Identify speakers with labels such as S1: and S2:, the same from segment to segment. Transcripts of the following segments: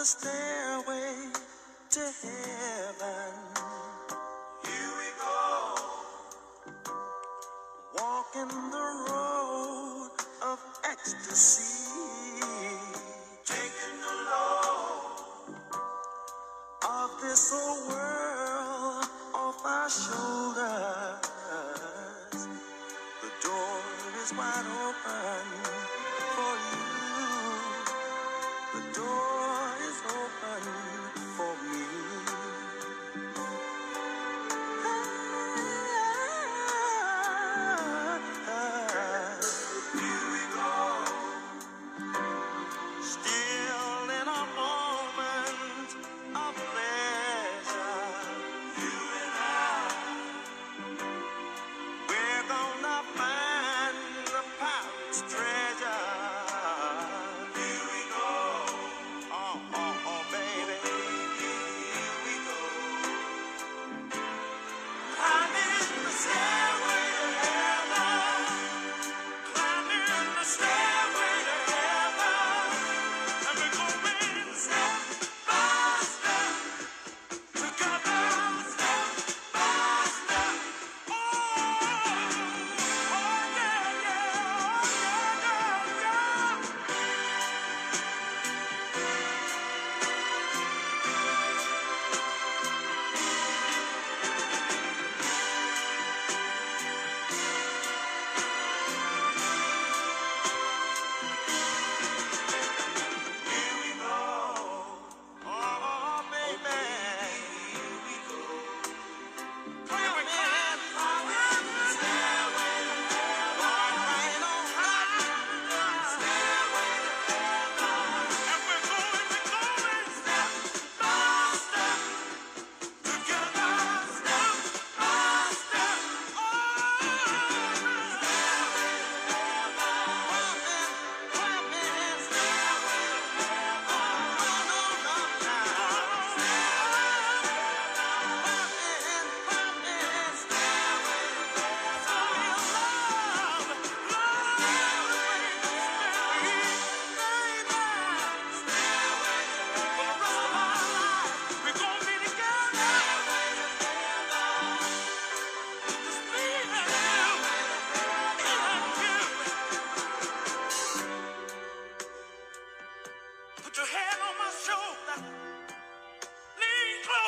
S1: the stairway to heaven. Here we go. Walking the road of ecstasy. Taking the load of this old world off our shoulders. The door is wide open for you. The door.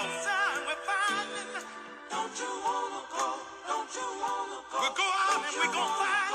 S1: Don't you wanna go? Don't you wanna go? We'll go out and we gon' find